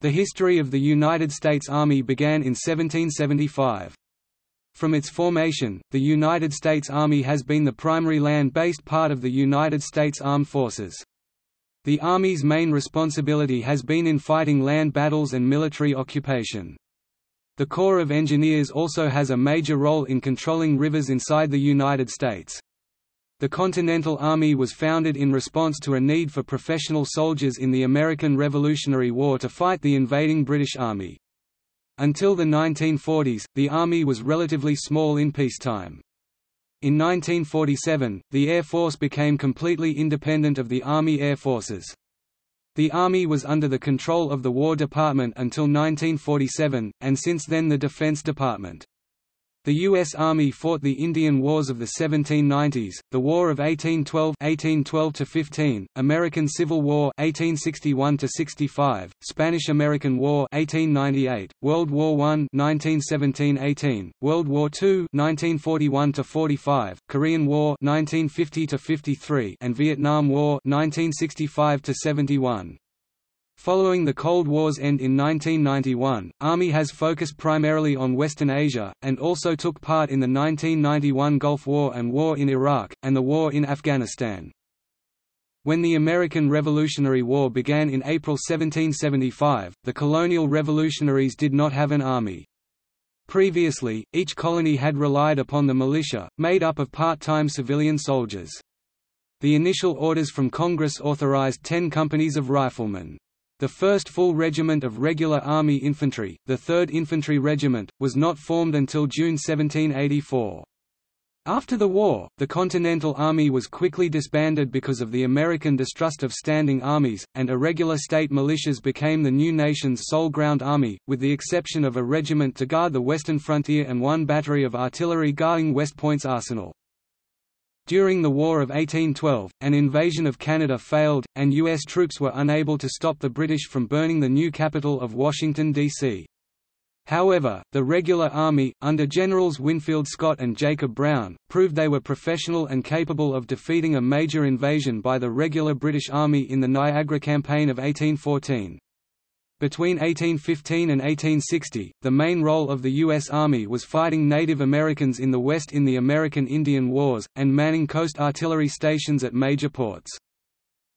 The history of the United States Army began in 1775. From its formation, the United States Army has been the primary land-based part of the United States Armed Forces. The Army's main responsibility has been in fighting land battles and military occupation. The Corps of Engineers also has a major role in controlling rivers inside the United States. The Continental Army was founded in response to a need for professional soldiers in the American Revolutionary War to fight the invading British Army. Until the 1940s, the Army was relatively small in peacetime. In 1947, the Air Force became completely independent of the Army Air Forces. The Army was under the control of the War Department until 1947, and since then the Defense Department. The U.S. Army fought the Indian Wars of the 1790s, the War of 1812 1812–15, American Civil War 1861–65, Spanish–American War 1898, World War I 1917–18, World War II 1941–45, Korean War 1950–53 and Vietnam War 1965–71. Following the Cold War's end in 1991, Army has focused primarily on Western Asia, and also took part in the 1991 Gulf War and War in Iraq, and the War in Afghanistan. When the American Revolutionary War began in April 1775, the colonial revolutionaries did not have an army. Previously, each colony had relied upon the militia, made up of part-time civilian soldiers. The initial orders from Congress authorized ten companies of riflemen. The first full regiment of regular Army infantry, the 3rd Infantry Regiment, was not formed until June 1784. After the war, the Continental Army was quickly disbanded because of the American distrust of standing armies, and irregular state militias became the new nation's sole ground army, with the exception of a regiment to guard the western frontier and one battery of artillery guarding West Point's arsenal. During the War of 1812, an invasion of Canada failed, and U.S. troops were unable to stop the British from burning the new capital of Washington, D.C. However, the regular army, under Generals Winfield Scott and Jacob Brown, proved they were professional and capable of defeating a major invasion by the regular British Army in the Niagara Campaign of 1814. Between 1815 and 1860, the main role of the U.S. Army was fighting Native Americans in the West in the American Indian Wars, and manning coast artillery stations at major ports.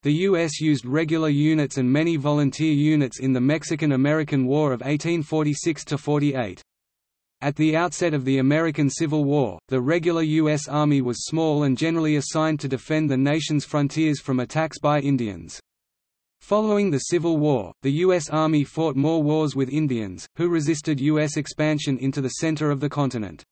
The U.S. used regular units and many volunteer units in the Mexican–American War of 1846–48. At the outset of the American Civil War, the regular U.S. Army was small and generally assigned to defend the nation's frontiers from attacks by Indians. Following the Civil War, the U.S. Army fought more wars with Indians, who resisted U.S. expansion into the center of the continent.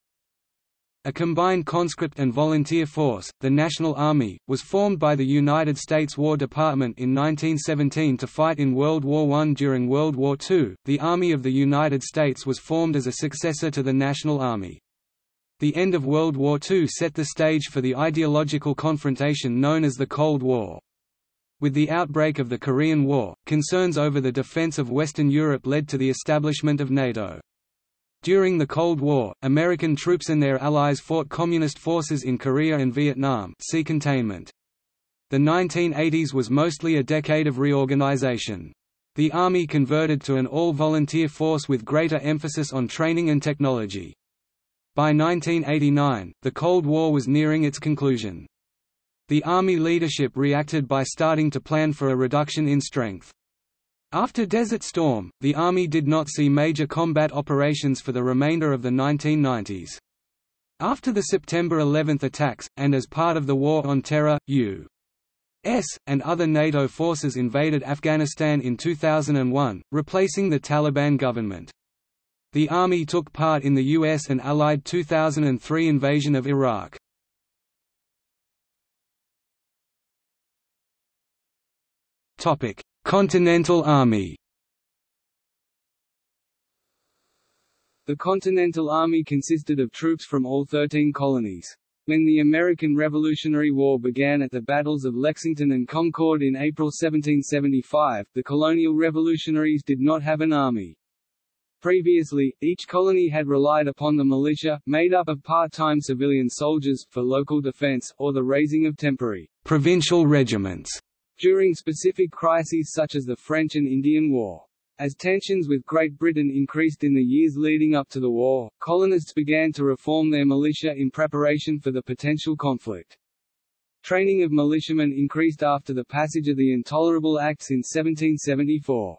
A combined conscript and volunteer force, the National Army, was formed by the United States War Department in 1917 to fight in World War I. During World War II, the Army of the United States was formed as a successor to the National Army. The end of World War II set the stage for the ideological confrontation known as the Cold War. With the outbreak of the Korean War, concerns over the defense of Western Europe led to the establishment of NATO. During the Cold War, American troops and their allies fought Communist forces in Korea and Vietnam see containment. The 1980s was mostly a decade of reorganization. The Army converted to an all-volunteer force with greater emphasis on training and technology. By 1989, the Cold War was nearing its conclusion. The Army leadership reacted by starting to plan for a reduction in strength. After Desert Storm, the Army did not see major combat operations for the remainder of the 1990s. After the September 11 attacks, and as part of the War on Terror, U.S. and other NATO forces invaded Afghanistan in 2001, replacing the Taliban government. The Army took part in the U.S. and Allied 2003 invasion of Iraq. Topic: Continental Army. The Continental Army consisted of troops from all 13 colonies. When the American Revolutionary War began at the battles of Lexington and Concord in April 1775, the colonial revolutionaries did not have an army. Previously, each colony had relied upon the militia, made up of part-time civilian soldiers, for local defense, or the raising of temporary provincial regiments during specific crises such as the French and Indian War. As tensions with Great Britain increased in the years leading up to the war, colonists began to reform their militia in preparation for the potential conflict. Training of militiamen increased after the passage of the Intolerable Acts in 1774.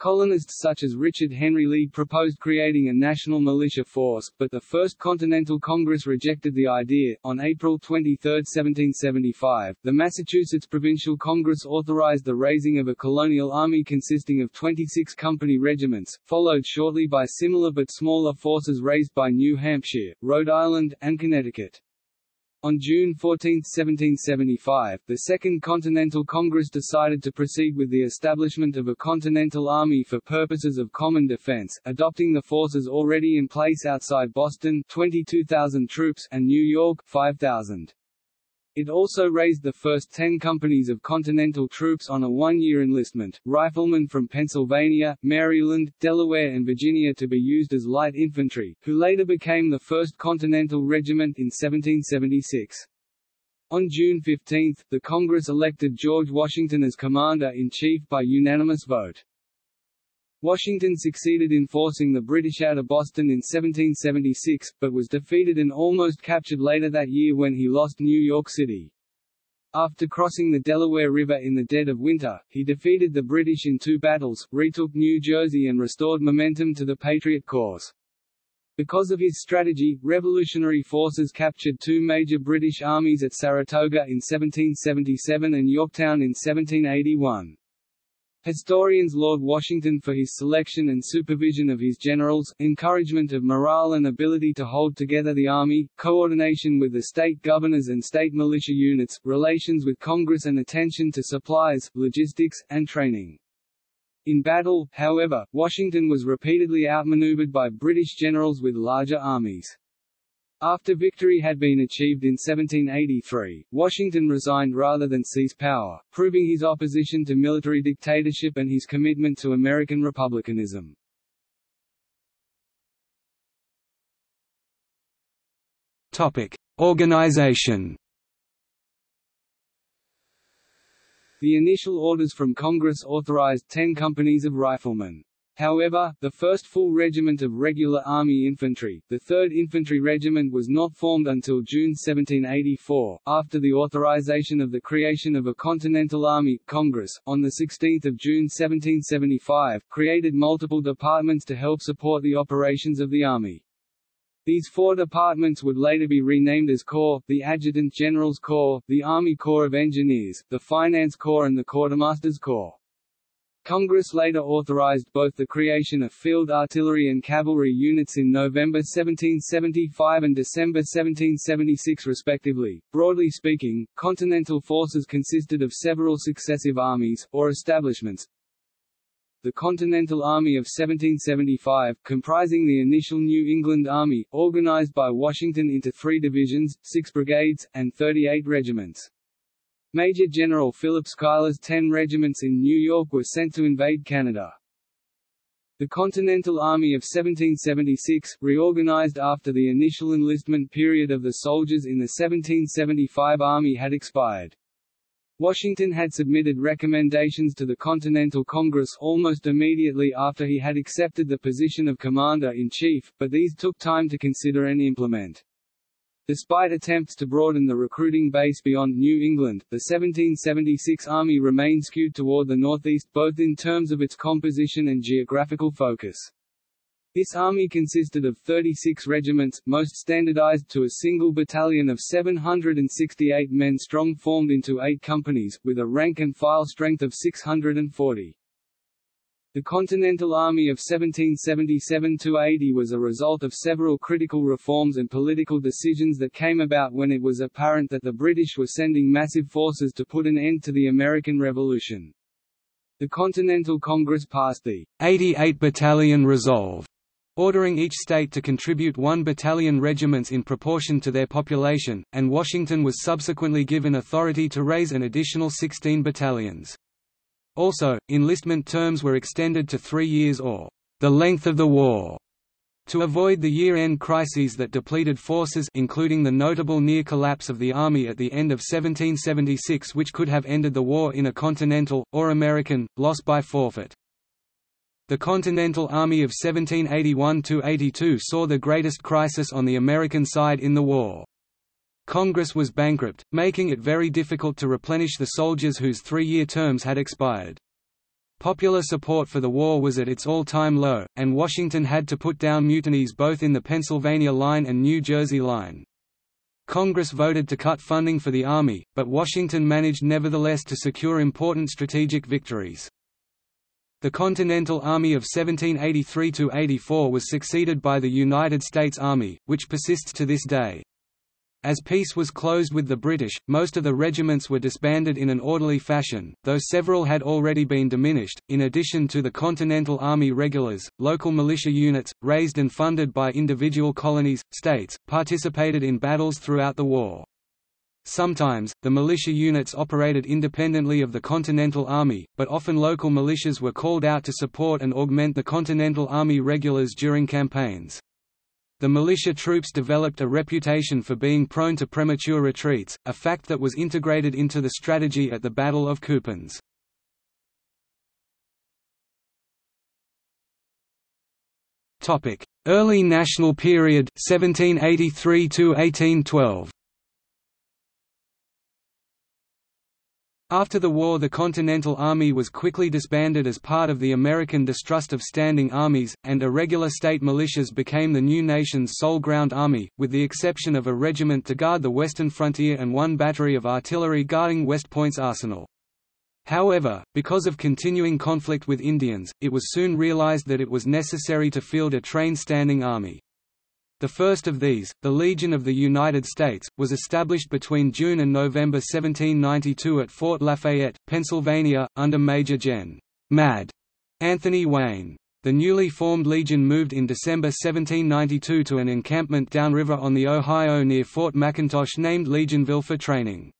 Colonists such as Richard Henry Lee proposed creating a national militia force, but the First Continental Congress rejected the idea. On April 23, 1775, the Massachusetts Provincial Congress authorized the raising of a colonial army consisting of 26 company regiments, followed shortly by similar but smaller forces raised by New Hampshire, Rhode Island, and Connecticut. On June 14, 1775, the Second Continental Congress decided to proceed with the establishment of a Continental Army for purposes of common defense, adopting the forces already in place outside Boston 22,000 troops and New York 5,000. It also raised the first ten companies of Continental troops on a one-year enlistment, riflemen from Pennsylvania, Maryland, Delaware and Virginia to be used as light infantry, who later became the 1st Continental Regiment in 1776. On June 15, the Congress elected George Washington as Commander-in-Chief by unanimous vote. Washington succeeded in forcing the British out of Boston in 1776, but was defeated and almost captured later that year when he lost New York City. After crossing the Delaware River in the dead of winter, he defeated the British in two battles, retook New Jersey and restored momentum to the Patriot cause. Because of his strategy, revolutionary forces captured two major British armies at Saratoga in 1777 and Yorktown in 1781. Historians laud Washington for his selection and supervision of his generals, encouragement of morale and ability to hold together the army, coordination with the state governors and state militia units, relations with Congress and attention to supplies, logistics, and training. In battle, however, Washington was repeatedly outmaneuvered by British generals with larger armies. After victory had been achieved in 1783, Washington resigned rather than seize power, proving his opposition to military dictatorship and his commitment to American republicanism. Topic: Organization. The initial orders from Congress authorized ten companies of riflemen. However, the first full regiment of regular Army infantry, the 3rd Infantry Regiment was not formed until June 1784, after the authorization of the creation of a Continental Army. Congress, on 16 June 1775, created multiple departments to help support the operations of the Army. These four departments would later be renamed as Corps, the Adjutant General's Corps, the Army Corps of Engineers, the Finance Corps and the Quartermaster's Corps. Congress later authorized both the creation of field artillery and cavalry units in November 1775 and December 1776 respectively. Broadly speaking, Continental forces consisted of several successive armies, or establishments, the Continental Army of 1775, comprising the initial New England Army, organized by Washington into three divisions, six brigades, and 38 regiments. Major General Philip Schuyler's ten regiments in New York were sent to invade Canada. The Continental Army of 1776, reorganized after the initial enlistment period of the soldiers in the 1775 Army had expired. Washington had submitted recommendations to the Continental Congress almost immediately after he had accepted the position of Commander-in-Chief, but these took time to consider and implement. Despite attempts to broaden the recruiting base beyond New England, the 1776 Army remained skewed toward the northeast, both in terms of its composition and geographical focus. This army consisted of 36 regiments, most standardized to a single battalion of 768 men strong formed into eight companies, with a rank-and-file strength of 640. The Continental Army of 1777–80 was a result of several critical reforms and political decisions that came about when it was apparent that the British were sending massive forces to put an end to the American Revolution. The Continental Congress passed the 88 Battalion Resolve, ordering each state to contribute one battalion regiments in proportion to their population, and Washington was subsequently given authority to raise an additional 16 battalions. Also, enlistment terms were extended to three years or the length of the war, to avoid the year-end crises that depleted forces including the notable near collapse of the Army at the end of 1776 which could have ended the war in a Continental, or American, loss by forfeit. The Continental Army of 1781–82 saw the greatest crisis on the American side in the war. Congress was bankrupt, making it very difficult to replenish the soldiers whose three-year terms had expired. Popular support for the war was at its all-time low, and Washington had to put down mutinies both in the Pennsylvania Line and New Jersey Line. Congress voted to cut funding for the Army, but Washington managed nevertheless to secure important strategic victories. The Continental Army of 1783–84 was succeeded by the United States Army, which persists to this day. As peace was closed with the British, most of the regiments were disbanded in an orderly fashion, though several had already been diminished. In addition to the Continental Army regulars, local militia units, raised and funded by individual colonies, states, participated in battles throughout the war. Sometimes, the militia units operated independently of the Continental Army, but often local militias were called out to support and augment the Continental Army regulars during campaigns. The militia troops developed a reputation for being prone to premature retreats, a fact that was integrated into the strategy at the Battle of Cowpens. Early national period 1783 1812 After the war the Continental Army was quickly disbanded as part of the American distrust of standing armies, and irregular state militias became the new nation's sole ground army, with the exception of a regiment to guard the western frontier and one battery of artillery guarding West Point's arsenal. However, because of continuing conflict with Indians, it was soon realized that it was necessary to field a trained standing army. The first of these, the Legion of the United States, was established between June and November 1792 at Fort Lafayette, Pennsylvania, under Major Gen. Mad. Anthony Wayne. The newly formed Legion moved in December 1792 to an encampment downriver on the Ohio near Fort McIntosh named Legionville for training.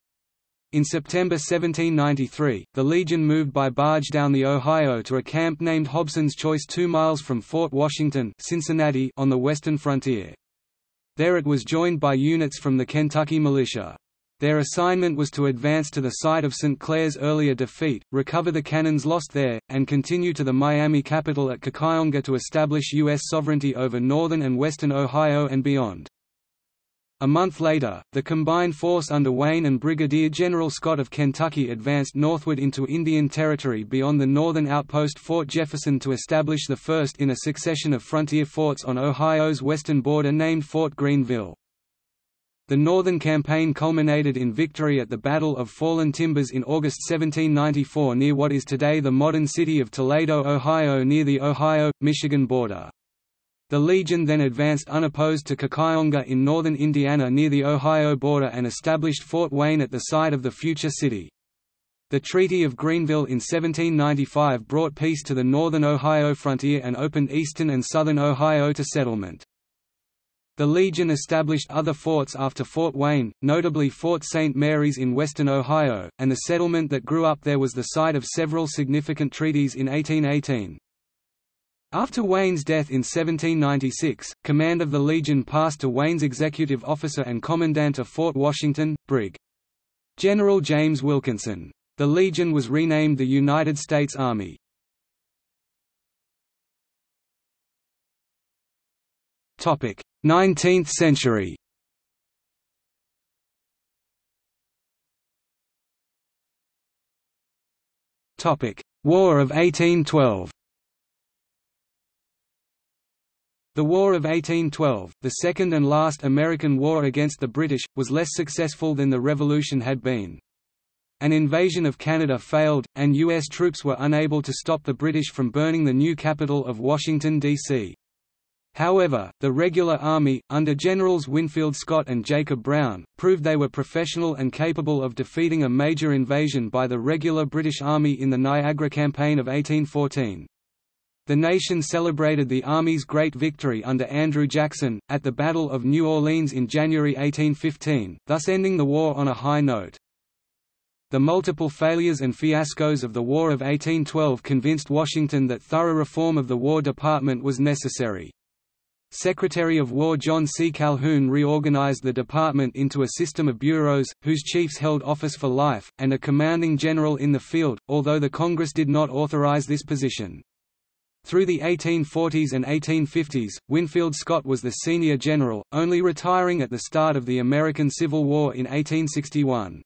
In September 1793, the Legion moved by barge down the Ohio to a camp named Hobson's Choice two miles from Fort Washington Cincinnati on the western frontier. There it was joined by units from the Kentucky militia. Their assignment was to advance to the site of St. Clair's earlier defeat, recover the cannons lost there, and continue to the Miami capital at Kekionga to establish U.S. sovereignty over northern and western Ohio and beyond. A month later, the combined force under Wayne and Brigadier General Scott of Kentucky advanced northward into Indian Territory beyond the northern outpost Fort Jefferson to establish the first in a succession of frontier forts on Ohio's western border named Fort Greenville. The northern campaign culminated in victory at the Battle of Fallen Timbers in August 1794 near what is today the modern city of Toledo, Ohio near the Ohio-Michigan border. The Legion then advanced unopposed to Kekionga in northern Indiana near the Ohio border and established Fort Wayne at the site of the future city. The Treaty of Greenville in 1795 brought peace to the northern Ohio frontier and opened eastern and southern Ohio to settlement. The Legion established other forts after Fort Wayne, notably Fort St. Mary's in western Ohio, and the settlement that grew up there was the site of several significant treaties in 1818. After Wayne's death in 1796, command of the Legion passed to Wayne's executive officer and commandant of Fort Washington, Brig. General James Wilkinson. The Legion was renamed the United States Army. Topic: 19th century. Topic: War of 1812. The War of 1812, the second and last American war against the British, was less successful than the Revolution had been. An invasion of Canada failed, and U.S. troops were unable to stop the British from burning the new capital of Washington, D.C. However, the regular army, under Generals Winfield Scott and Jacob Brown, proved they were professional and capable of defeating a major invasion by the regular British Army in the Niagara Campaign of 1814. The nation celebrated the Army's great victory under Andrew Jackson, at the Battle of New Orleans in January 1815, thus ending the war on a high note. The multiple failures and fiascos of the War of 1812 convinced Washington that thorough reform of the War Department was necessary. Secretary of War John C. Calhoun reorganized the department into a system of bureaus, whose chiefs held office for life, and a commanding general in the field, although the Congress did not authorize this position. Through the 1840s and 1850s, Winfield Scott was the senior general, only retiring at the start of the American Civil War in 1861.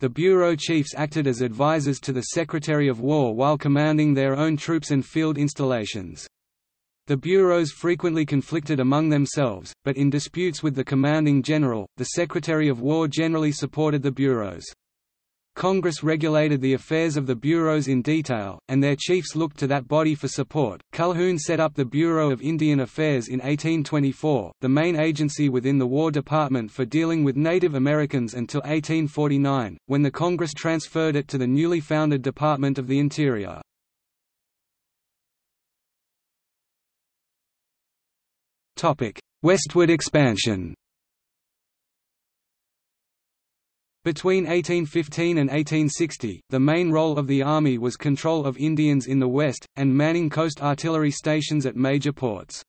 The bureau chiefs acted as advisors to the Secretary of War while commanding their own troops and field installations. The bureaus frequently conflicted among themselves, but in disputes with the commanding general, the Secretary of War generally supported the bureaus. Congress regulated the affairs of the bureaus in detail, and their chiefs looked to that body for support. Calhoun set up the Bureau of Indian Affairs in 1824, the main agency within the War Department for dealing with Native Americans until 1849, when the Congress transferred it to the newly founded Department of the Interior. Westward expansion Between 1815 and 1860, the main role of the Army was control of Indians in the West, and manning coast artillery stations at major ports.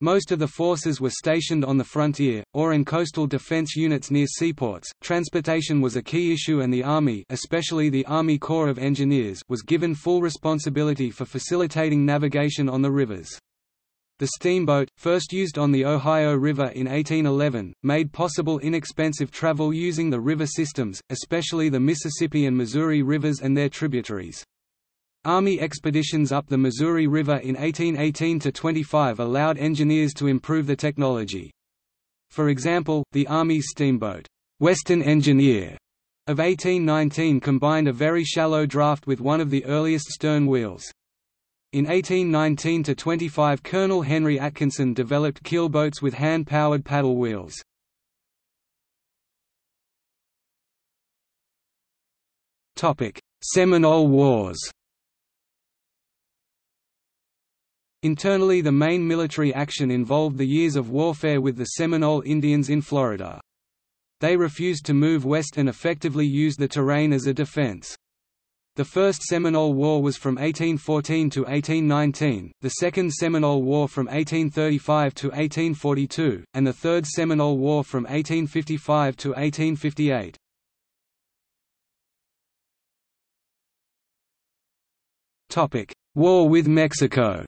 Most of the forces were stationed on the frontier, or in coastal defense units near seaports. Transportation was a key issue and the Army especially the Army Corps of Engineers was given full responsibility for facilitating navigation on the rivers. The steamboat, first used on the Ohio River in 1811, made possible inexpensive travel using the river systems, especially the Mississippi and Missouri rivers and their tributaries. Army expeditions up the Missouri River in 1818–25 allowed engineers to improve the technology. For example, the Army's steamboat, Western Engineer, of 1819 combined a very shallow draft with one of the earliest stern wheels. In 1819–25 Colonel Henry Atkinson developed keelboats with hand-powered paddle wheels. Seminole Wars Internally the main military action involved the years of warfare with the Seminole Indians in Florida. They refused to move west and effectively used the terrain as a defense. The First Seminole War was from 1814 to 1819, the Second Seminole War from 1835 to 1842, and the Third Seminole War from 1855 to 1858. War with Mexico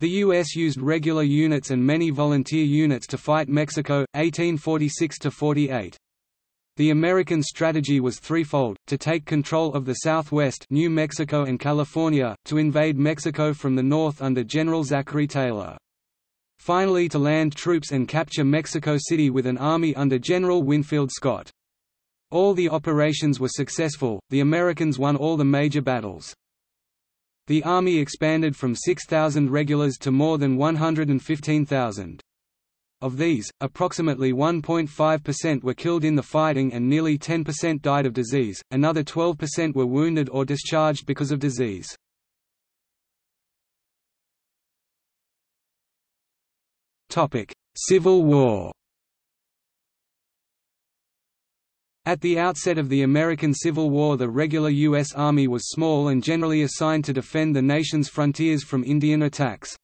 The U.S. used regular units and many volunteer units to fight Mexico, 1846–48. The American strategy was threefold, to take control of the Southwest New Mexico and California, to invade Mexico from the north under General Zachary Taylor. Finally to land troops and capture Mexico City with an army under General Winfield Scott. All the operations were successful, the Americans won all the major battles. The army expanded from 6,000 regulars to more than 115,000. Of these, approximately 1.5% were killed in the fighting and nearly 10% died of disease, another 12% were wounded or discharged because of disease. Civil War At the outset of the American Civil War the regular U.S. Army was small and generally assigned to defend the nation's frontiers from Indian attacks.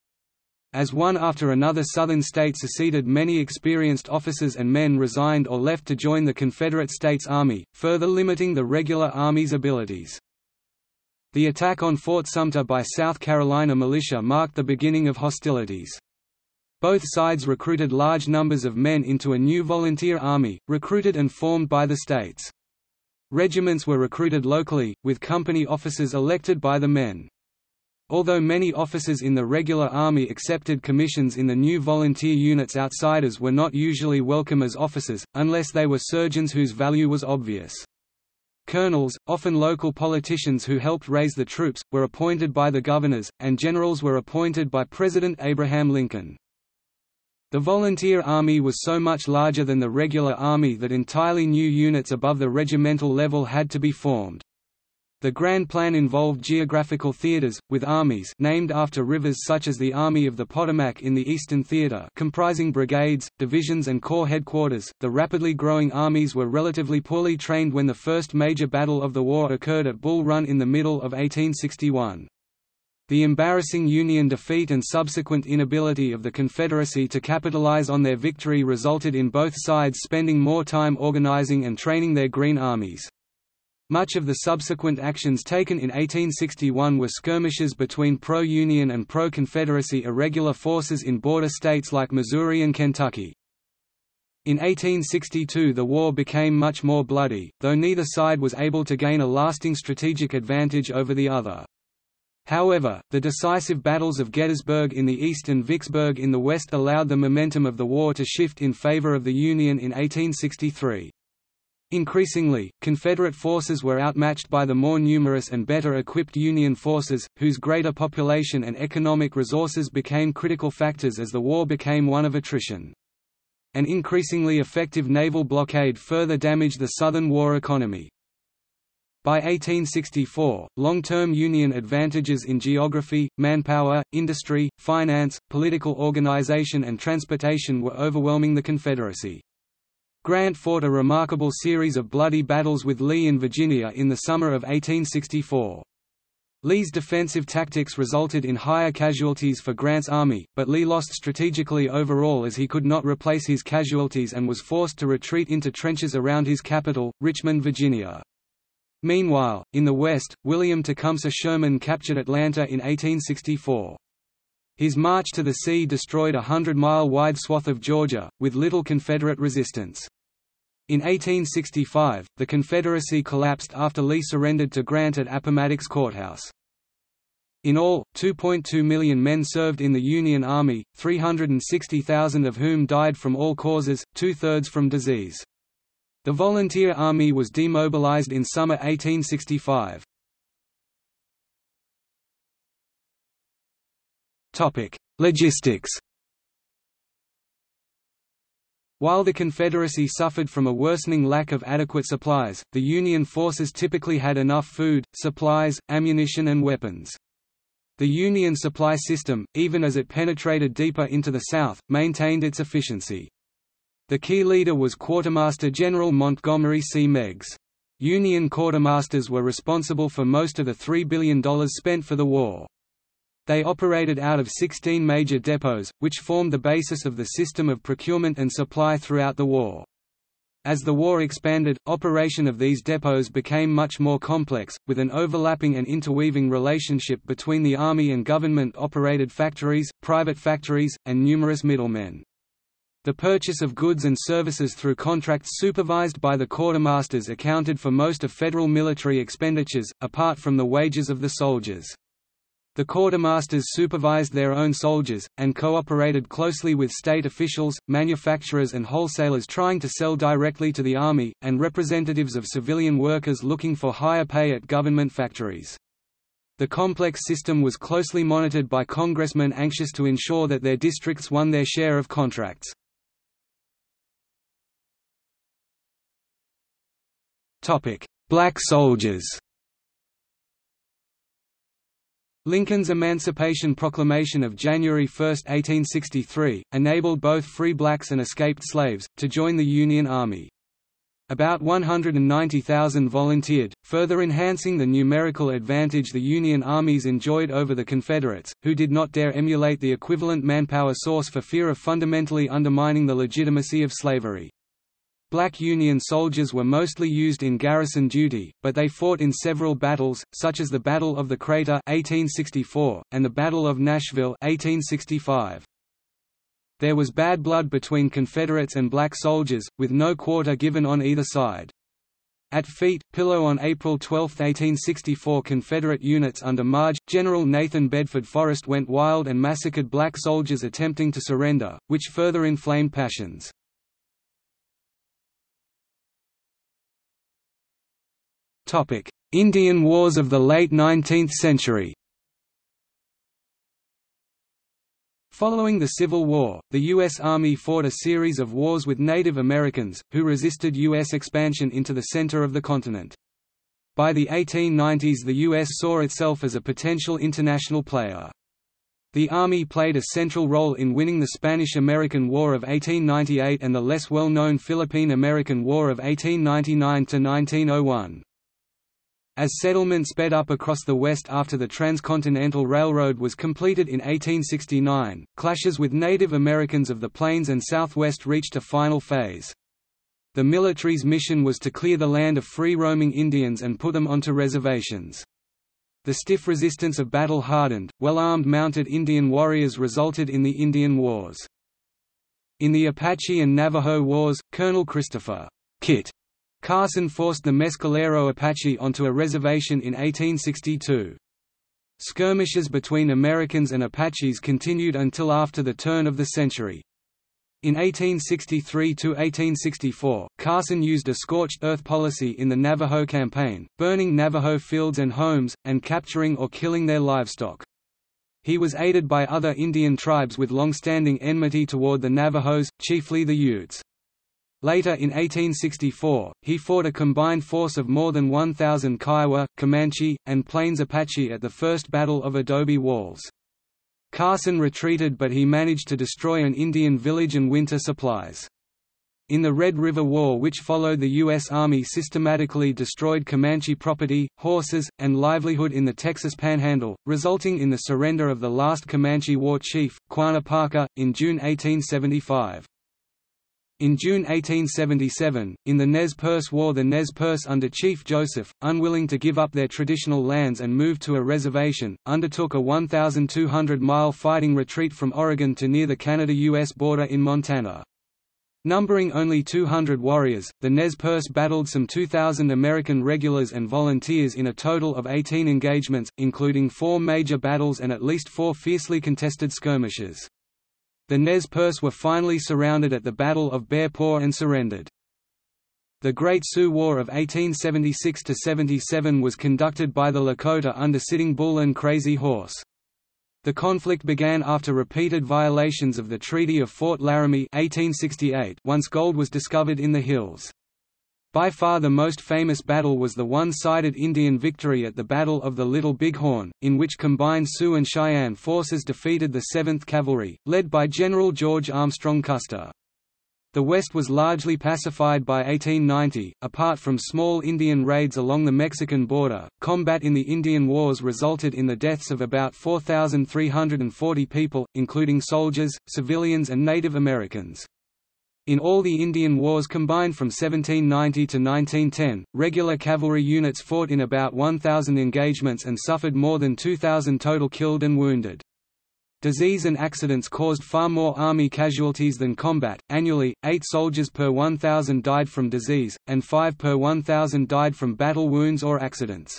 As one after another Southern state seceded many experienced officers and men resigned or left to join the Confederate States Army, further limiting the regular Army's abilities. The attack on Fort Sumter by South Carolina militia marked the beginning of hostilities. Both sides recruited large numbers of men into a new volunteer army, recruited and formed by the states. Regiments were recruited locally, with company officers elected by the men. Although many officers in the regular army accepted commissions in the new volunteer units outsiders were not usually welcome as officers, unless they were surgeons whose value was obvious. Colonels, often local politicians who helped raise the troops, were appointed by the governors, and generals were appointed by President Abraham Lincoln. The volunteer army was so much larger than the regular army that entirely new units above the regimental level had to be formed. The Grand Plan involved geographical theaters, with armies named after rivers such as the Army of the Potomac in the Eastern Theater comprising brigades, divisions and corps headquarters. The rapidly growing armies were relatively poorly trained when the first major battle of the war occurred at Bull Run in the middle of 1861. The embarrassing Union defeat and subsequent inability of the Confederacy to capitalize on their victory resulted in both sides spending more time organizing and training their Green armies. Much of the subsequent actions taken in 1861 were skirmishes between pro-Union and pro-Confederacy irregular forces in border states like Missouri and Kentucky. In 1862 the war became much more bloody, though neither side was able to gain a lasting strategic advantage over the other. However, the decisive battles of Gettysburg in the east and Vicksburg in the west allowed the momentum of the war to shift in favor of the Union in 1863. Increasingly, Confederate forces were outmatched by the more numerous and better equipped Union forces, whose greater population and economic resources became critical factors as the war became one of attrition. An increasingly effective naval blockade further damaged the Southern war economy. By 1864, long-term Union advantages in geography, manpower, industry, finance, political organization and transportation were overwhelming the Confederacy. Grant fought a remarkable series of bloody battles with Lee in Virginia in the summer of 1864. Lee's defensive tactics resulted in higher casualties for Grant's army, but Lee lost strategically overall as he could not replace his casualties and was forced to retreat into trenches around his capital, Richmond, Virginia. Meanwhile, in the West, William Tecumseh Sherman captured Atlanta in 1864. His march to the sea destroyed a hundred-mile wide swath of Georgia, with little Confederate resistance. In 1865, the Confederacy collapsed after Lee surrendered to Grant at Appomattox Courthouse. In all, 2.2 million men served in the Union Army, 360,000 of whom died from all causes, two-thirds from disease. The Volunteer Army was demobilized in summer 1865. Logistics while the Confederacy suffered from a worsening lack of adequate supplies, the Union forces typically had enough food, supplies, ammunition and weapons. The Union supply system, even as it penetrated deeper into the South, maintained its efficiency. The key leader was Quartermaster General Montgomery C. Meigs. Union quartermasters were responsible for most of the $3 billion spent for the war. They operated out of 16 major depots, which formed the basis of the system of procurement and supply throughout the war. As the war expanded, operation of these depots became much more complex, with an overlapping and interweaving relationship between the Army and government-operated factories, private factories, and numerous middlemen. The purchase of goods and services through contracts supervised by the quartermasters accounted for most of federal military expenditures, apart from the wages of the soldiers. The quartermasters supervised their own soldiers, and cooperated closely with state officials, manufacturers and wholesalers trying to sell directly to the army, and representatives of civilian workers looking for higher pay at government factories. The complex system was closely monitored by congressmen anxious to ensure that their districts won their share of contracts. Black soldiers Lincoln's Emancipation Proclamation of January 1, 1863, enabled both free blacks and escaped slaves, to join the Union Army. About 190,000 volunteered, further enhancing the numerical advantage the Union armies enjoyed over the Confederates, who did not dare emulate the equivalent manpower source for fear of fundamentally undermining the legitimacy of slavery. Black Union soldiers were mostly used in garrison duty, but they fought in several battles, such as the Battle of the Crater 1864, and the Battle of Nashville 1865. There was bad blood between Confederates and black soldiers, with no quarter given on either side. At Feet, Pillow on April 12, 1864 Confederate units under Marge, General Nathan Bedford Forrest went wild and massacred black soldiers attempting to surrender, which further inflamed passions. Indian Wars of the late 19th century Following the Civil War, the U.S. Army fought a series of wars with Native Americans, who resisted U.S. expansion into the center of the continent. By the 1890s the U.S. saw itself as a potential international player. The Army played a central role in winning the Spanish–American War of 1898 and the less well-known Philippine–American War of 1899–1901. As settlement sped up across the West after the Transcontinental Railroad was completed in 1869, clashes with Native Americans of the Plains and Southwest reached a final phase. The military's mission was to clear the land of free-roaming Indians and put them onto reservations. The stiff resistance of battle-hardened, well-armed mounted Indian warriors resulted in the Indian Wars. In the Apache and Navajo Wars, Colonel Christopher Kit Carson forced the Mescalero Apache onto a reservation in 1862. Skirmishes between Americans and Apaches continued until after the turn of the century. In 1863–1864, Carson used a scorched earth policy in the Navajo Campaign, burning Navajo fields and homes, and capturing or killing their livestock. He was aided by other Indian tribes with long-standing enmity toward the Navajos, chiefly the Utes. Later in 1864, he fought a combined force of more than 1,000 Kiowa, Comanche, and Plains Apache at the First Battle of Adobe Walls. Carson retreated but he managed to destroy an Indian village and winter supplies. In the Red River War which followed the U.S. Army systematically destroyed Comanche property, horses, and livelihood in the Texas Panhandle, resulting in the surrender of the last Comanche war chief, Quanah Parker, in June 1875. In June 1877, in the Nez Perce War the Nez Perce under Chief Joseph, unwilling to give up their traditional lands and move to a reservation, undertook a 1,200-mile fighting retreat from Oregon to near the Canada-U.S. border in Montana. Numbering only 200 warriors, the Nez Perce battled some 2,000 American regulars and volunteers in a total of 18 engagements, including four major battles and at least four fiercely contested skirmishes. The Nez Perce were finally surrounded at the Battle of Bear Paw and surrendered. The Great Sioux War of 1876–77 was conducted by the Lakota under Sitting Bull and Crazy Horse. The conflict began after repeated violations of the Treaty of Fort Laramie 1868 once gold was discovered in the hills. By far the most famous battle was the one-sided Indian victory at the Battle of the Little Bighorn, in which combined Sioux and Cheyenne forces defeated the 7th Cavalry, led by General George Armstrong Custer. The West was largely pacified by 1890, apart from small Indian raids along the Mexican border. Combat in the Indian Wars resulted in the deaths of about 4,340 people, including soldiers, civilians, and Native Americans. In all the Indian Wars combined from 1790 to 1910, regular cavalry units fought in about 1,000 engagements and suffered more than 2,000 total killed and wounded. Disease and accidents caused far more Army casualties than combat. Annually, 8 soldiers per 1,000 died from disease, and 5 per 1,000 died from battle wounds or accidents.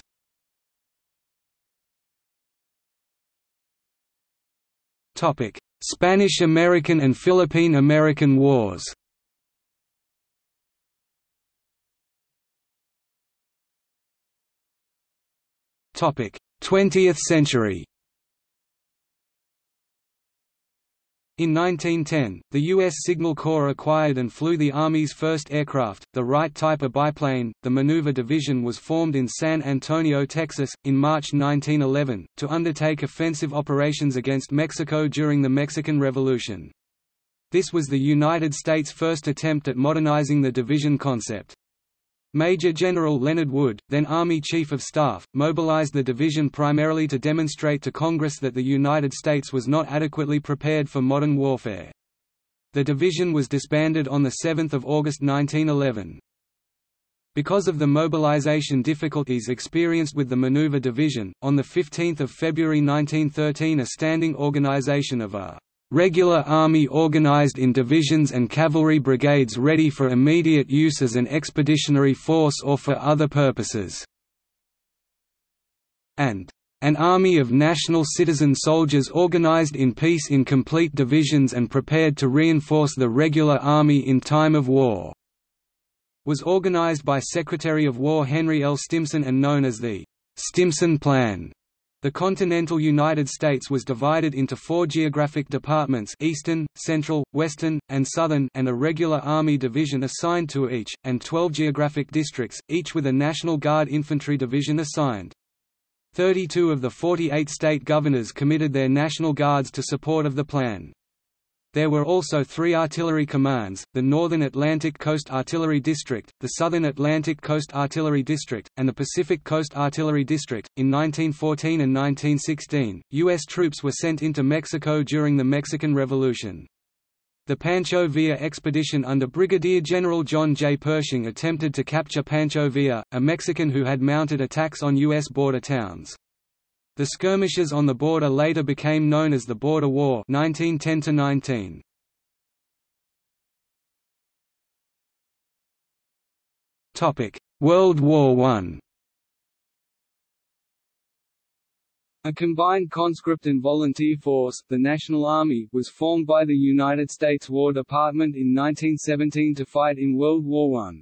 Spanish-American and Philippine-American Wars 20th century. In 1910, the U.S. Signal Corps acquired and flew the Army's first aircraft, the Wright Type A biplane. The Maneuver Division was formed in San Antonio, Texas, in March 1911, to undertake offensive operations against Mexico during the Mexican Revolution. This was the United States' first attempt at modernizing the division concept. Major General Leonard Wood, then Army Chief of Staff, mobilized the division primarily to demonstrate to Congress that the United States was not adequately prepared for modern warfare. The division was disbanded on 7 August 1911. Because of the mobilization difficulties experienced with the Maneuver Division, on 15 February 1913 a standing organization of a Regular army organized in divisions and cavalry brigades ready for immediate use as an expeditionary force or for other purposes. And an army of national citizen soldiers organized in peace in complete divisions and prepared to reinforce the regular army in time of war." was organized by Secretary of War Henry L. Stimson and known as the Stimson Plan. The continental United States was divided into four geographic departments Eastern, Central, Western, and Southern and a regular Army division assigned to each, and 12 geographic districts, each with a National Guard infantry division assigned. 32 of the 48 state governors committed their National Guards to support of the plan. There were also three artillery commands, the Northern Atlantic Coast Artillery District, the Southern Atlantic Coast Artillery District, and the Pacific Coast Artillery District. In 1914 and 1916, U.S. troops were sent into Mexico during the Mexican Revolution. The Pancho Villa expedition under Brigadier General John J. Pershing attempted to capture Pancho Villa, a Mexican who had mounted attacks on U.S. border towns. The skirmishes on the border later became known as the Border War 1910 -19. World War I A combined conscript and volunteer force, the National Army, was formed by the United States War Department in 1917 to fight in World War I.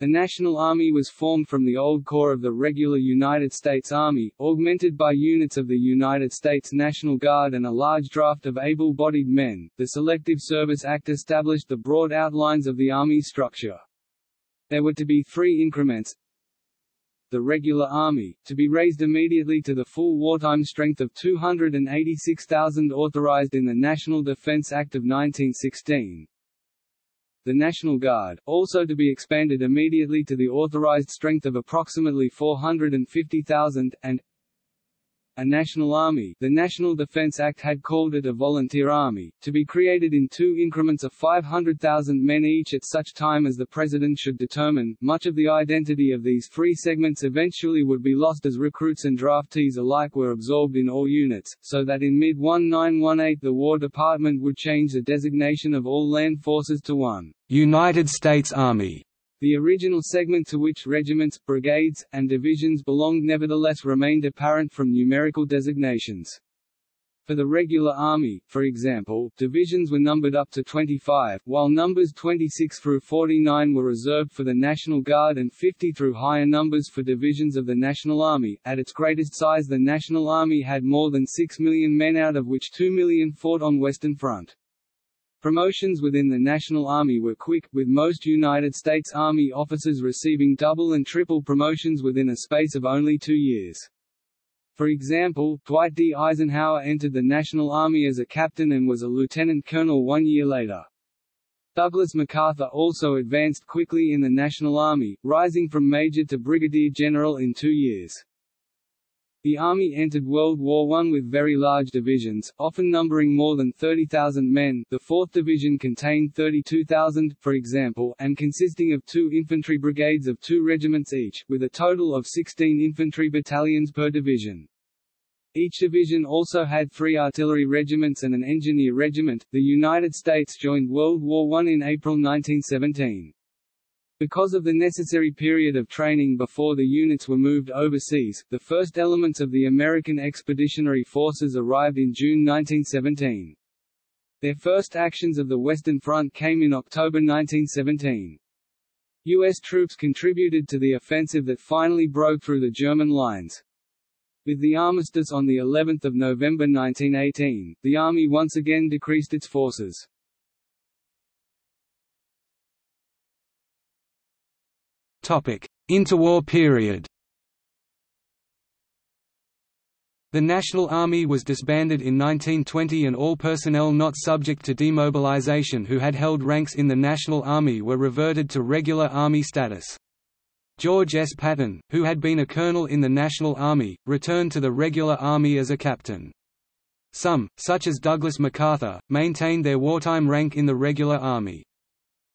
The National Army was formed from the old corps of the regular United States Army, augmented by units of the United States National Guard and a large draft of able-bodied men. The Selective Service Act established the broad outlines of the Army's structure. There were to be three increments, the regular army, to be raised immediately to the full wartime strength of 286,000 authorized in the National Defense Act of 1916. The National Guard, also to be expanded immediately to the authorized strength of approximately 450,000, and a national army the National Defense Act had called it a volunteer army, to be created in two increments of 500,000 men each at such time as the President should determine. Much of the identity of these three segments eventually would be lost as recruits and draftees alike were absorbed in all units, so that in mid-1918 the War Department would change the designation of all land forces to one United States Army the original segment to which regiments, brigades, and divisions belonged nevertheless remained apparent from numerical designations. For the regular army, for example, divisions were numbered up to 25, while numbers 26 through 49 were reserved for the National Guard and 50 through higher numbers for divisions of the National Army. At its greatest size the National Army had more than 6 million men out of which 2 million fought on Western Front. Promotions within the National Army were quick, with most United States Army officers receiving double and triple promotions within a space of only two years. For example, Dwight D. Eisenhower entered the National Army as a captain and was a lieutenant colonel one year later. Douglas MacArthur also advanced quickly in the National Army, rising from major to brigadier general in two years. The Army entered World War I with very large divisions, often numbering more than 30,000 men the 4th Division contained 32,000, for example, and consisting of two infantry brigades of two regiments each, with a total of 16 infantry battalions per division. Each division also had three artillery regiments and an engineer regiment. The United States joined World War I in April 1917. Because of the necessary period of training before the units were moved overseas, the first elements of the American Expeditionary Forces arrived in June 1917. Their first actions of the Western Front came in October 1917. U.S. troops contributed to the offensive that finally broke through the German lines. With the armistice on the 11th of November 1918, the Army once again decreased its forces. Interwar period The National Army was disbanded in 1920 and all personnel not subject to demobilization who had held ranks in the National Army were reverted to regular Army status. George S. Patton, who had been a colonel in the National Army, returned to the regular Army as a captain. Some, such as Douglas MacArthur, maintained their wartime rank in the regular Army.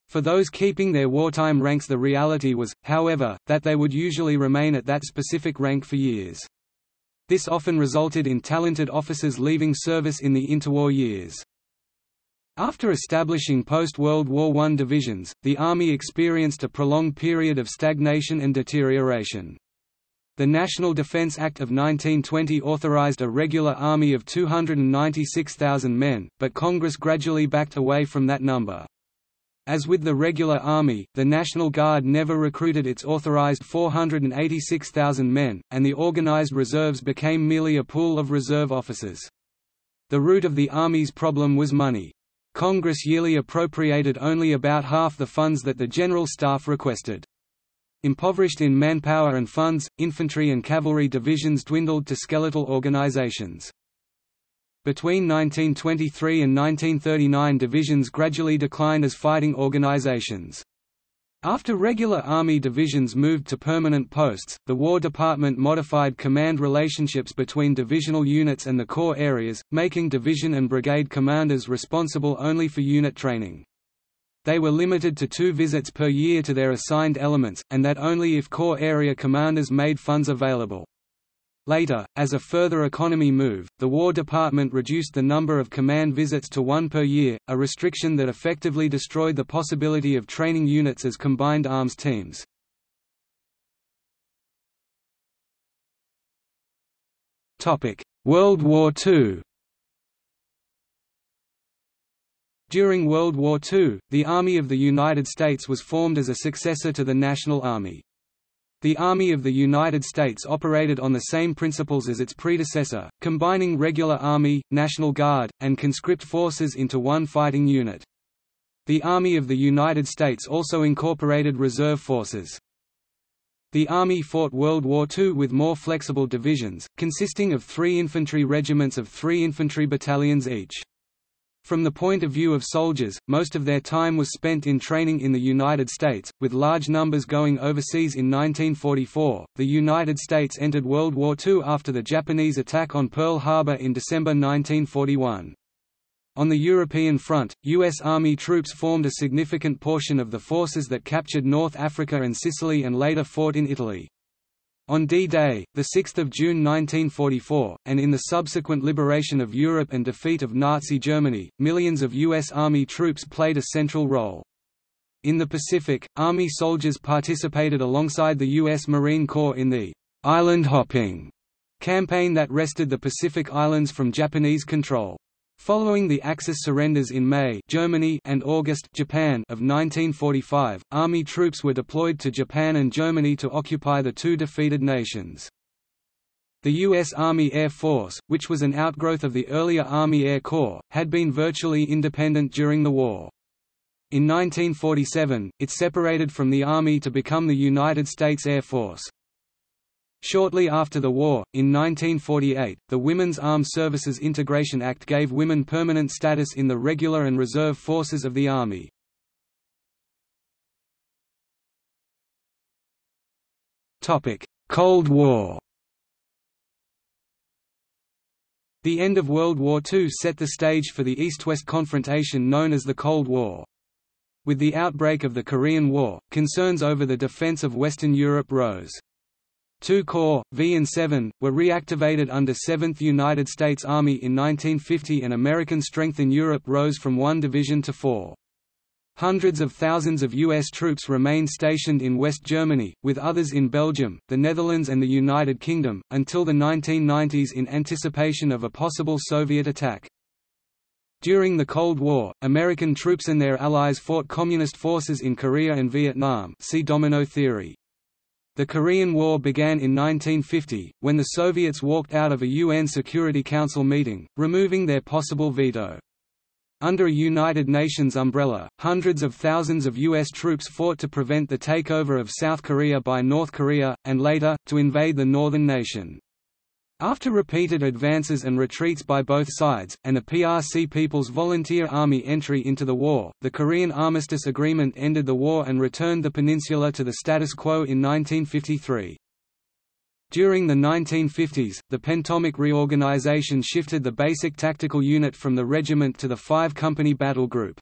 For those keeping their wartime ranks the reality was, however, that they would usually remain at that specific rank for years. This often resulted in talented officers leaving service in the interwar years. After establishing post-World War I divisions, the Army experienced a prolonged period of stagnation and deterioration. The National Defense Act of 1920 authorized a regular army of 296,000 men, but Congress gradually backed away from that number. As with the regular army, the National Guard never recruited its authorized 486,000 men, and the organized reserves became merely a pool of reserve officers. The root of the Army's problem was money. Congress yearly appropriated only about half the funds that the General Staff requested. Impoverished in manpower and funds, infantry and cavalry divisions dwindled to skeletal organizations. Between 1923 and 1939 divisions gradually declined as fighting organizations. After regular Army divisions moved to permanent posts, the War Department modified command relationships between divisional units and the corps areas, making division and brigade commanders responsible only for unit training. They were limited to two visits per year to their assigned elements, and that only if corps area commanders made funds available. Later, as a further economy move, the War Department reduced the number of command visits to one per year, a restriction that effectively destroyed the possibility of training units as combined arms teams. World War II During World War II, the Army of the United States was formed as a successor to the National Army. The Army of the United States operated on the same principles as its predecessor, combining regular Army, National Guard, and conscript forces into one fighting unit. The Army of the United States also incorporated reserve forces. The Army fought World War II with more flexible divisions, consisting of three infantry regiments of three infantry battalions each. From the point of view of soldiers, most of their time was spent in training in the United States, with large numbers going overseas in 1944. The United States entered World War II after the Japanese attack on Pearl Harbor in December 1941. On the European front, U.S. Army troops formed a significant portion of the forces that captured North Africa and Sicily and later fought in Italy. On D-Day, 6 June 1944, and in the subsequent liberation of Europe and defeat of Nazi Germany, millions of U.S. Army troops played a central role. In the Pacific, Army soldiers participated alongside the U.S. Marine Corps in the «island hopping» campaign that wrested the Pacific Islands from Japanese control. Following the Axis surrenders in May Germany and August Japan of 1945, Army troops were deployed to Japan and Germany to occupy the two defeated nations. The U.S. Army Air Force, which was an outgrowth of the earlier Army Air Corps, had been virtually independent during the war. In 1947, it separated from the Army to become the United States Air Force. Shortly after the war, in 1948, the Women's Armed Services Integration Act gave women permanent status in the regular and reserve forces of the Army. Cold War The end of World War II set the stage for the East-West confrontation known as the Cold War. With the outbreak of the Korean War, concerns over the defense of Western Europe rose. Two Corps, V and 7, were reactivated under 7th United States Army in 1950 and American strength in Europe rose from one division to four. Hundreds of thousands of U.S. troops remained stationed in West Germany, with others in Belgium, the Netherlands and the United Kingdom, until the 1990s in anticipation of a possible Soviet attack. During the Cold War, American troops and their allies fought Communist forces in Korea and Vietnam see domino theory. The Korean War began in 1950, when the Soviets walked out of a UN Security Council meeting, removing their possible veto. Under a United Nations umbrella, hundreds of thousands of U.S. troops fought to prevent the takeover of South Korea by North Korea, and later, to invade the northern nation. After repeated advances and retreats by both sides, and the PRC People's Volunteer Army entry into the war, the Korean Armistice Agreement ended the war and returned the peninsula to the status quo in 1953. During the 1950s, the pentomic reorganization shifted the basic tactical unit from the regiment to the five-company battle group.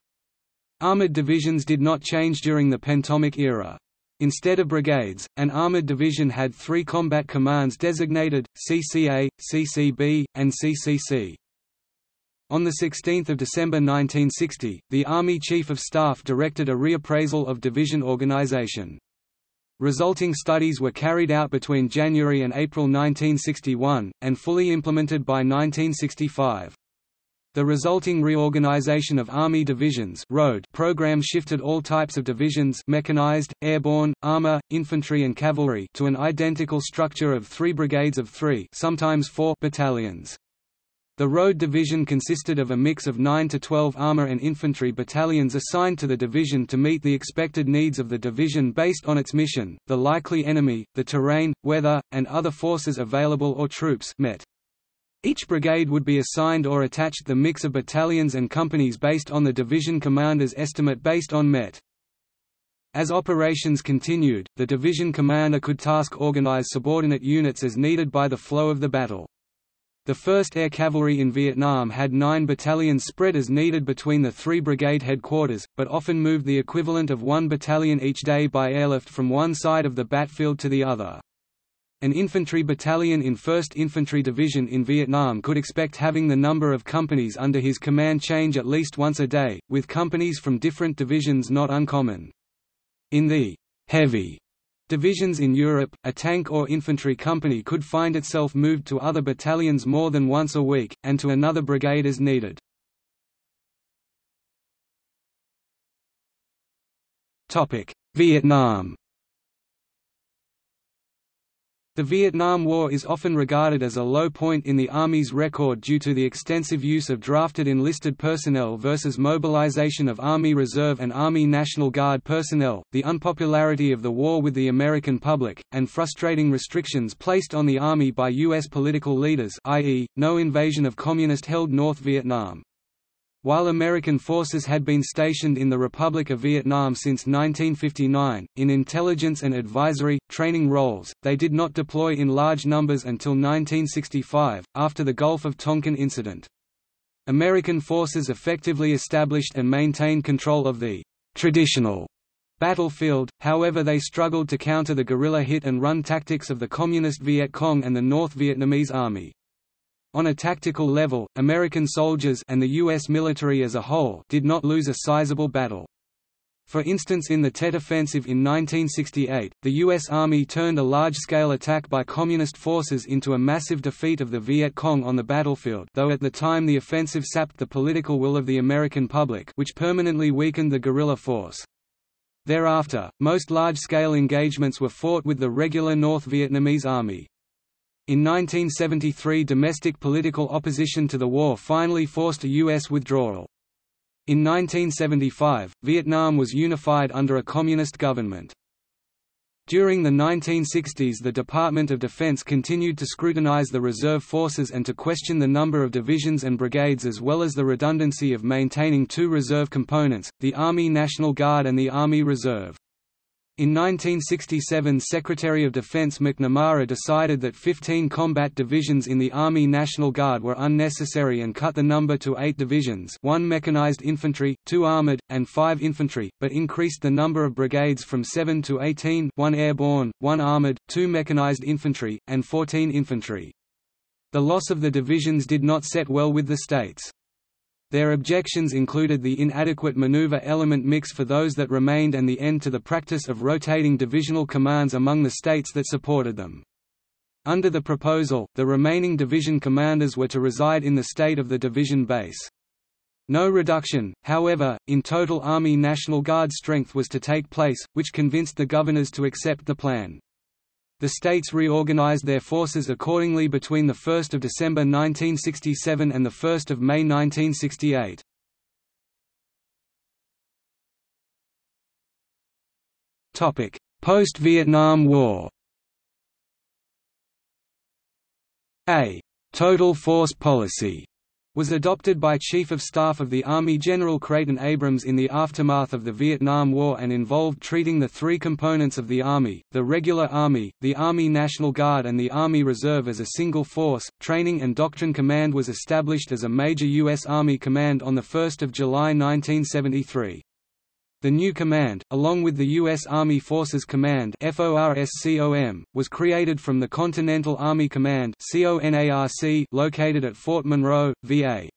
Armored divisions did not change during the pentomic era. Instead of brigades, an armored division had three combat commands designated, CCA, CCB, and CCC. On 16 December 1960, the Army Chief of Staff directed a reappraisal of division organization. Resulting studies were carried out between January and April 1961, and fully implemented by 1965. The resulting reorganization of Army divisions road program shifted all types of divisions mechanized, airborne, armor, infantry and cavalry to an identical structure of three brigades of three sometimes four battalions. The road division consisted of a mix of 9 to 12 armor and infantry battalions assigned to the division to meet the expected needs of the division based on its mission, the likely enemy, the terrain, weather, and other forces available or troops met. Each brigade would be assigned or attached the mix of battalions and companies based on the division commander's estimate based on MET. As operations continued, the division commander could task organize subordinate units as needed by the flow of the battle. The 1st Air Cavalry in Vietnam had nine battalions spread as needed between the three brigade headquarters, but often moved the equivalent of one battalion each day by airlift from one side of the battlefield to the other. An infantry battalion in 1st Infantry Division in Vietnam could expect having the number of companies under his command change at least once a day, with companies from different divisions not uncommon. In the heavy Divisions in Europe, a tank or infantry company could find itself moved to other battalions more than once a week, and to another brigade as needed. Vietnam the Vietnam War is often regarded as a low point in the Army's record due to the extensive use of drafted enlisted personnel versus mobilization of Army Reserve and Army National Guard personnel, the unpopularity of the war with the American public, and frustrating restrictions placed on the Army by U.S. political leaders i.e., no invasion of Communist-held North Vietnam. While American forces had been stationed in the Republic of Vietnam since 1959, in intelligence and advisory, training roles, they did not deploy in large numbers until 1965, after the Gulf of Tonkin incident. American forces effectively established and maintained control of the traditional battlefield, however they struggled to counter the guerrilla hit-and-run tactics of the Communist Viet Cong and the North Vietnamese Army. On a tactical level, American soldiers and the U.S. military as a whole did not lose a sizable battle. For instance in the Tet Offensive in 1968, the U.S. Army turned a large-scale attack by Communist forces into a massive defeat of the Viet Cong on the battlefield though at the time the offensive sapped the political will of the American public which permanently weakened the guerrilla force. Thereafter, most large-scale engagements were fought with the regular North Vietnamese Army. In 1973 domestic political opposition to the war finally forced a U.S. withdrawal. In 1975, Vietnam was unified under a communist government. During the 1960s the Department of Defense continued to scrutinize the reserve forces and to question the number of divisions and brigades as well as the redundancy of maintaining two reserve components, the Army National Guard and the Army Reserve. In 1967 Secretary of Defense McNamara decided that 15 combat divisions in the Army National Guard were unnecessary and cut the number to eight divisions one mechanized infantry, two armored, and five infantry, but increased the number of brigades from 7 to 18 one airborne, one armored, two mechanized infantry, and 14 infantry. The loss of the divisions did not set well with the states. Their objections included the inadequate maneuver element mix for those that remained and the end to the practice of rotating divisional commands among the states that supported them. Under the proposal, the remaining division commanders were to reside in the state of the division base. No reduction, however, in total Army National Guard strength was to take place, which convinced the governors to accept the plan. The states reorganized their forces accordingly between 1 December 1967 and 1 May 1968. Post-Vietnam War. A. «total force policy» was adopted by Chief of Staff of the Army General Creighton Abrams in the aftermath of the Vietnam War and involved treating the three components of the Army, the Regular Army, the Army National Guard and the Army Reserve as a single force. Training and Doctrine Command was established as a major U.S. Army command on 1 July 1973. The new command, along with the U.S. Army Forces Command was created from the Continental Army Command located at Fort Monroe, VA.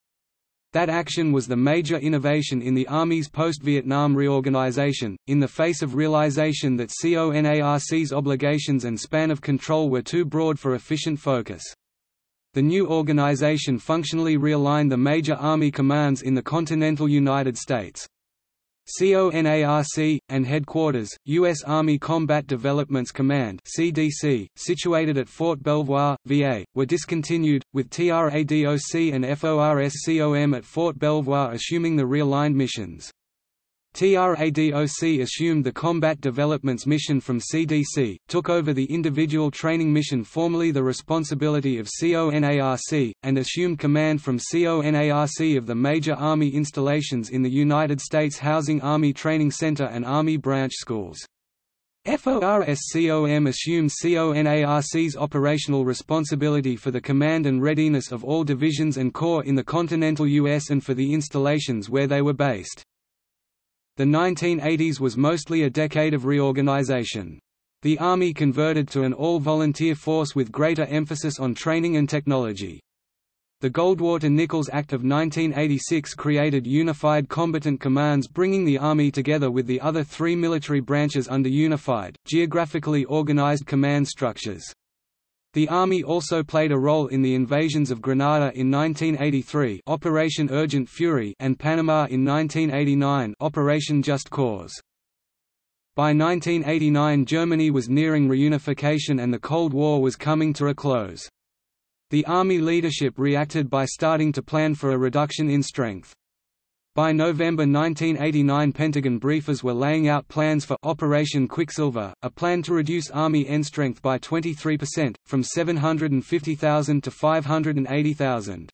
That action was the major innovation in the Army's post-Vietnam reorganization, in the face of realization that CONARC's obligations and span of control were too broad for efficient focus. The new organization functionally realigned the major Army commands in the continental United States. CONARC, and Headquarters, U.S. Army Combat Developments Command CDC, situated at Fort Belvoir, VA, were discontinued, with TRADOC and FORSCOM at Fort Belvoir assuming the realigned missions. TRADOC assumed the Combat Developments Mission from CDC, took over the Individual Training Mission formerly the responsibility of CONARC, and assumed command from CONARC of the major Army installations in the United States housing Army Training Center and Army branch schools. FORSCOM assumed CONARC's operational responsibility for the command and readiness of all divisions and corps in the continental U.S. and for the installations where they were based. The 1980s was mostly a decade of reorganization. The Army converted to an all-volunteer force with greater emphasis on training and technology. The Goldwater-Nichols Act of 1986 created unified combatant commands bringing the Army together with the other three military branches under unified, geographically organized command structures. The Army also played a role in the invasions of Grenada in 1983 Operation Urgent Fury and Panama in 1989 Operation Just Cause. By 1989 Germany was nearing reunification and the Cold War was coming to a close. The Army leadership reacted by starting to plan for a reduction in strength. By November 1989 Pentagon briefers were laying out plans for Operation Quicksilver, a plan to reduce Army end strength by 23%, from 750,000 to 580,000.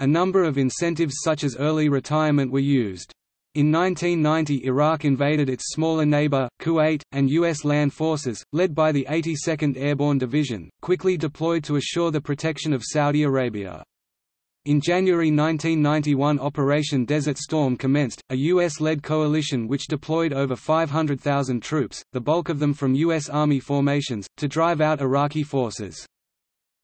A number of incentives such as early retirement were used. In 1990 Iraq invaded its smaller neighbor, Kuwait, and U.S. land forces, led by the 82nd Airborne Division, quickly deployed to assure the protection of Saudi Arabia. In January 1991 Operation Desert Storm commenced, a U.S.-led coalition which deployed over 500,000 troops, the bulk of them from U.S. Army formations, to drive out Iraqi forces.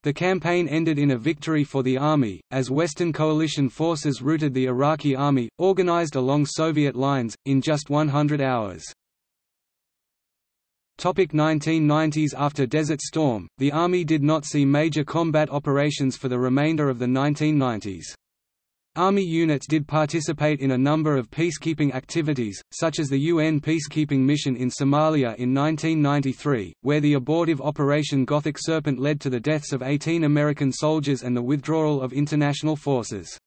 The campaign ended in a victory for the Army, as Western coalition forces routed the Iraqi Army, organized along Soviet lines, in just 100 hours. 1990s After Desert Storm, the Army did not see major combat operations for the remainder of the 1990s. Army units did participate in a number of peacekeeping activities, such as the UN peacekeeping mission in Somalia in 1993, where the abortive Operation Gothic Serpent led to the deaths of 18 American soldiers and the withdrawal of international forces.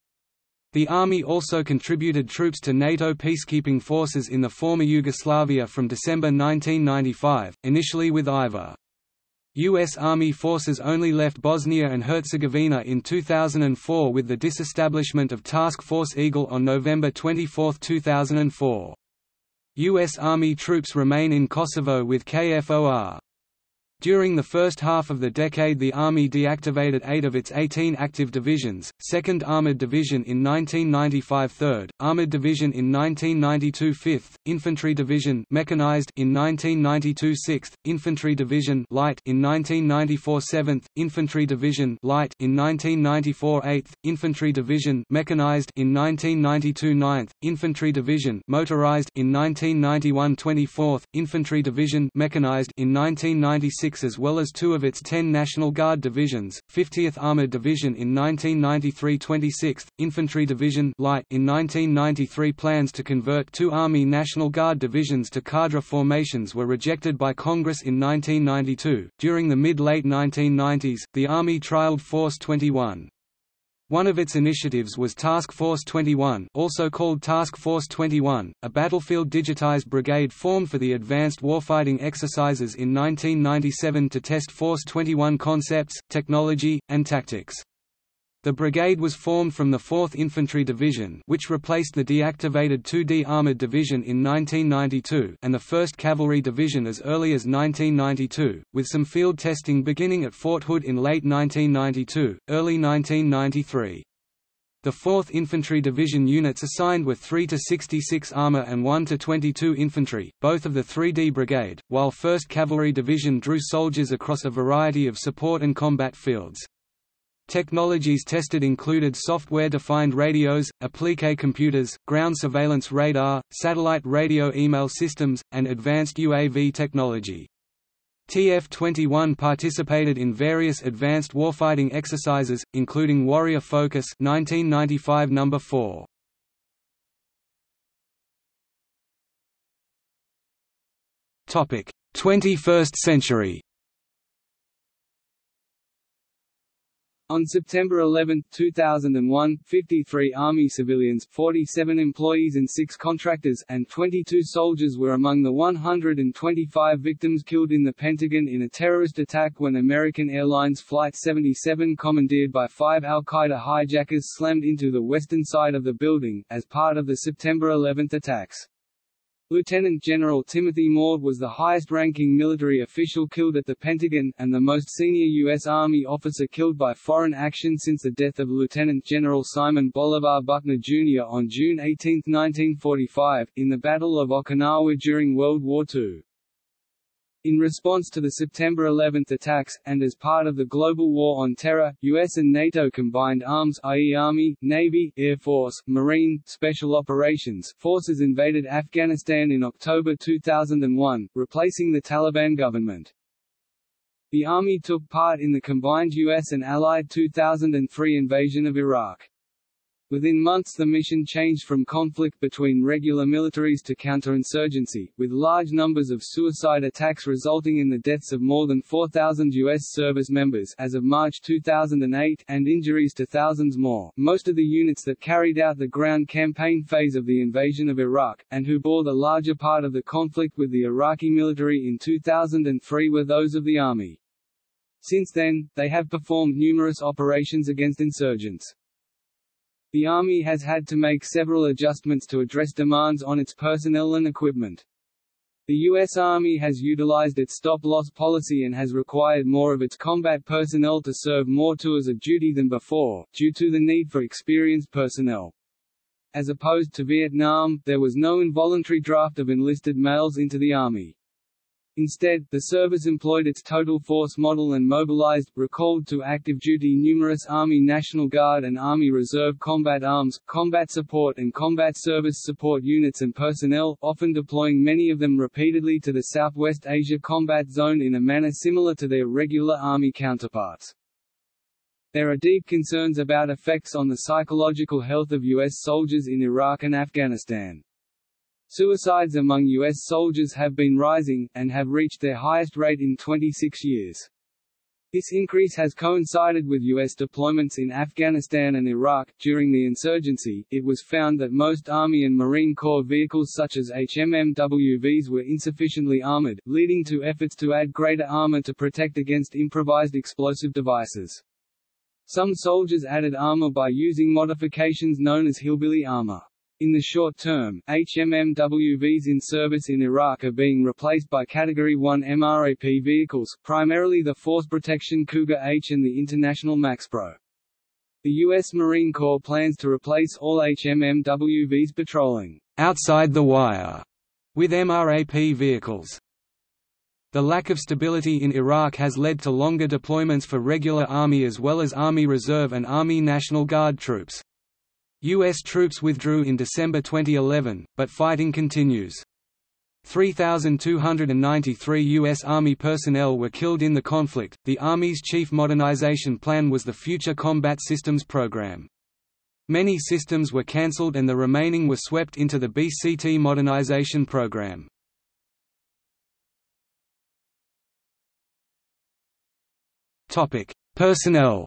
The Army also contributed troops to NATO peacekeeping forces in the former Yugoslavia from December 1995, initially with IFOR. U.S. Army forces only left Bosnia and Herzegovina in 2004 with the disestablishment of Task Force Eagle on November 24, 2004. U.S. Army troops remain in Kosovo with KFOR. During the first half of the decade the Army deactivated eight of its 18 active divisions, 2nd Armored Division in 1995 3rd, Armored Division in 1992 5th, Infantry Division mechanized in 1992 6th, Infantry Division light in 1994 7th, Infantry Division light in 1994 8th, Infantry Division mechanized in 1992 9th, Infantry Division motorized in 1991 24th, Infantry Division mechanized in 1996 as well as two of its 10 National Guard divisions, 50th Armored Division in 1993 26th, Infantry Division Light in 1993 Plans to convert two Army National Guard divisions to cadre formations were rejected by Congress in 1992. During the mid-late 1990s, the Army trialed Force 21. One of its initiatives was Task Force 21 also called Task Force 21, a battlefield digitized brigade formed for the advanced warfighting exercises in 1997 to test Force 21 concepts, technology, and tactics. The brigade was formed from the 4th Infantry Division which replaced the deactivated 2D Armored Division in 1992 and the 1st Cavalry Division as early as 1992, with some field testing beginning at Fort Hood in late 1992, early 1993. The 4th Infantry Division units assigned were 3 to 66 armor and 1 to 22 infantry, both of the 3D Brigade, while 1st Cavalry Division drew soldiers across a variety of support and combat fields. Technologies tested included software-defined radios, applique computers, ground surveillance radar, satellite radio email systems, and advanced UAV technology. TF-21 participated in various advanced warfighting exercises, including Warrior Focus 1995 number 4. Topic: 21st century. On September 11, 2001, 53 Army civilians, 47 employees and 6 contractors, and 22 soldiers were among the 125 victims killed in the Pentagon in a terrorist attack when American Airlines Flight 77 commandeered by five al-Qaeda hijackers slammed into the western side of the building, as part of the September 11 attacks. Lieutenant General Timothy Maude was the highest-ranking military official killed at the Pentagon, and the most senior U.S. Army officer killed by foreign action since the death of Lieutenant General Simon Bolivar Buckner Jr. on June 18, 1945, in the Battle of Okinawa during World War II. In response to the September 11 attacks, and as part of the global war on terror, US and NATO combined arms i.e. Army, Navy, Air Force, Marine, Special Operations forces invaded Afghanistan in October 2001, replacing the Taliban government. The Army took part in the combined US and Allied 2003 invasion of Iraq. Within months the mission changed from conflict between regular militaries to counterinsurgency, with large numbers of suicide attacks resulting in the deaths of more than 4,000 U.S. service members as of March 2008 and injuries to thousands more. Most of the units that carried out the ground campaign phase of the invasion of Iraq, and who bore the larger part of the conflict with the Iraqi military in 2003 were those of the Army. Since then, they have performed numerous operations against insurgents. The Army has had to make several adjustments to address demands on its personnel and equipment. The U.S. Army has utilized its stop-loss policy and has required more of its combat personnel to serve more tours of duty than before, due to the need for experienced personnel. As opposed to Vietnam, there was no involuntary draft of enlisted males into the Army. Instead, the service employed its total force model and mobilized, recalled to active duty numerous Army National Guard and Army Reserve combat arms, combat support and combat service support units and personnel, often deploying many of them repeatedly to the Southwest Asia Combat Zone in a manner similar to their regular Army counterparts. There are deep concerns about effects on the psychological health of U.S. soldiers in Iraq and Afghanistan. Suicides among U.S. soldiers have been rising, and have reached their highest rate in 26 years. This increase has coincided with U.S. deployments in Afghanistan and Iraq. During the insurgency, it was found that most Army and Marine Corps vehicles such as HMMWVs were insufficiently armored, leading to efforts to add greater armor to protect against improvised explosive devices. Some soldiers added armor by using modifications known as hillbilly armor. In the short term, HMMWVs in service in Iraq are being replaced by Category 1 MRAP vehicles, primarily the Force Protection Cougar H and the International MaxxPro. The U.S. Marine Corps plans to replace all HMMWVs patrolling outside the wire with MRAP vehicles. The lack of stability in Iraq has led to longer deployments for regular Army as well as Army Reserve and Army National Guard troops. U.S. troops withdrew in December 2011, but fighting continues. 3,293 U.S. Army personnel were killed in the conflict. The Army's chief modernization plan was the Future Combat Systems Program. Many systems were cancelled and the remaining were swept into the BCT modernization program. Personnel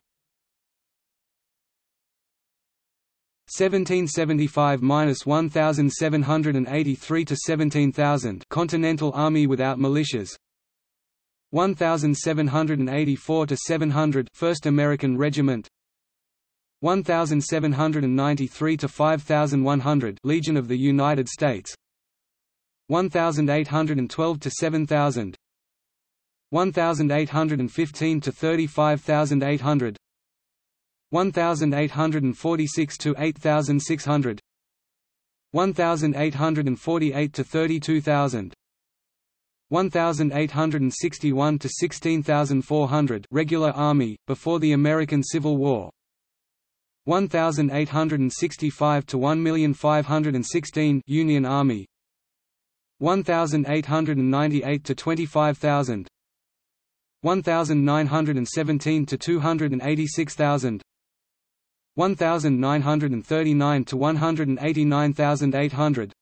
1775–1783 to 17,000 Continental Army without militias. 1784 to 700 First American Regiment. 1793 to 5100 Legion of the United States. 1812 to 7000 1815 to 35800 1846 to 8600 1848 to 32000 1861 to 16400 regular army before the American Civil War 1865 to 1,516 Union Army 1898 to 25000 1917 to 286000 1939 to 189,800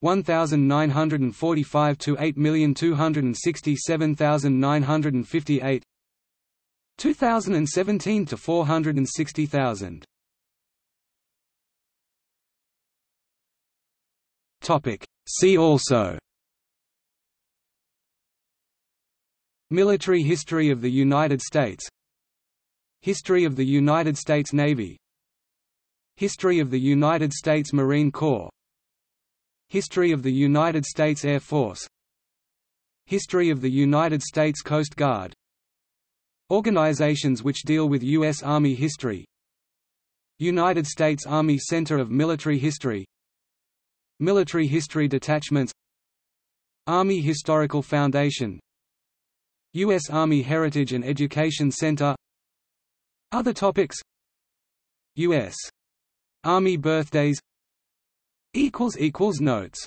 1945 to 8,267,958 2017 to 460,000. Topic. See also. Military history of the United States History of the United States Navy. History of the United States Marine Corps. History of the United States Air Force. History of the United States Coast Guard. Organizations which deal with U.S. Army history. United States Army Center of Military History. Military History Detachments. Army Historical Foundation. U.S. Army Heritage and Education Center Other topics. U.S. Army birthdays. Notes